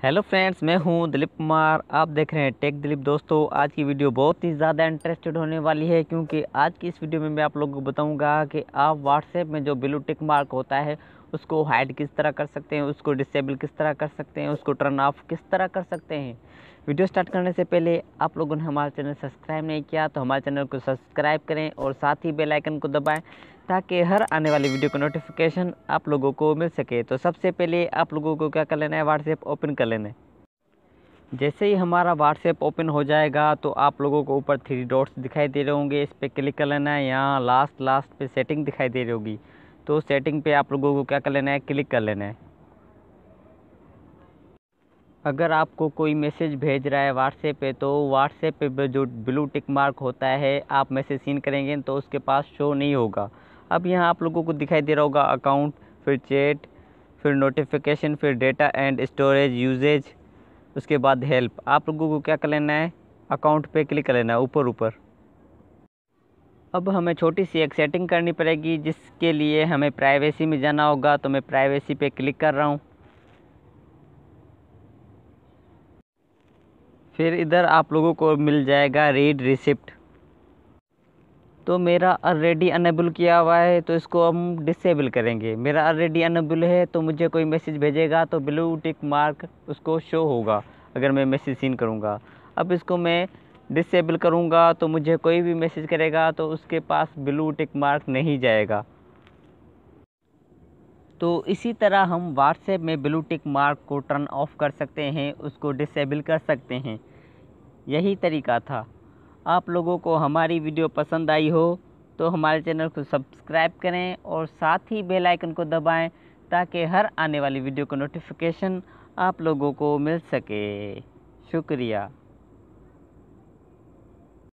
Hello friends मैं हूँ दिलीप कुमार। आप देख रहे हैं टेक दिलीप दोस्तों, आज की वीडियो बहुत ही ज़्यादा इंटरेस्टेड होने वाली है, क्योंकि आज की इस वीडियो में मैं आप लोगों को बताऊँगा कि आप व्हाट्सएप में जो ब्लू टिक मार्क होता है, उसको हाइड किस तरह कर सकते हैं, उसको डिसेबल किस तरह कर सकते हैं, उसको टर्न ऑफ़ किस तरह कर सकते हैं। वीडियो स्टार्ट करने से पहले आप लोगों ने हमारा चैनल सब्सक्राइब नहीं किया तो हमारे चैनल को सब्सक्राइब करें और साथ ही बेलाइकन को दबाएँ ताकि हर आने वाली वीडियो का नोटिफिकेशन आप लोगों को मिल सके। तो सबसे पहले आप लोगों को क्या कर लेना है व्हाट्सएप ओपन कर लेना है। जैसे ही हमारा व्हाट्सएप ओपन हो जाएगा तो आप लोगों को ऊपर थ्री डॉट्स दिखाई दे रहे होंगे। इस पर क्लिक कर लेना है। यहाँ लास्ट लास्ट पे सेटिंग दिखाई दे रही होगी। तो सेटिंग पे आप लोगों को क्या कर लेना है क्लिक कर लेना है। अगर आपको कोई मैसेज भेज रहा है व्हाट्सएप पे तो व्हाट्सएप पे जो ब्लू टिक मार्क होता है, आप मैसेज सीन करेंगे तो उसके पास शो नहीं होगा। अब यहाँ आप लोगों को दिखाई दे रहा होगा अकाउंट फिर चैट फिर नोटिफिकेशन फिर डेटा एंड स्टोरेज यूजेज उसके बाद हेल्प आप लोगों को क्या कर लेना है? अकाउंट पे क्लिक कर लेना है, ऊपर ऊपर। अब हमें छोटी सी एक सेटिंग करनी पड़ेगी, जिसके लिए हमें प्राइवेसी में जाना होगा। तो मैं प्राइवेसी पे क्लिक कर रहा हूँ। फिर इधर आप लोगों को मिल जाएगा रीड रिसिप्ट तो मेरा ऑलरेडी अनेबल किया हुआ है तो इसको हम डिसेबल करेंगे। मेरा ऑलरेडी अनेबल है तो मुझे कोई मैसेज भेजेगा तो ब्लू टिक मार्क उसको शो होगा, अगर मैं मैसेज सीन करूँगा। अब इसको मैं डिसेबल करूँगा तो मुझे कोई भी मैसेज करेगा तो उसके पास ब्लू टिक मार्क नहीं जाएगा। तो इसी तरह हम व्हाट्सएप में ब्लू टिक मार्क को टर्न ऑफ़ कर सकते हैं, उसको डिसेबल कर सकते हैं। यही तरीका था। आप लोगों को हमारी वीडियो पसंद आई हो तो हमारे चैनल को सब्सक्राइब करें और साथ ही बेल आइकन को दबाएँ ताकि हर आने वाली वीडियो का नोटिफिकेशन आप लोगों को मिल सके। शुक्रिया।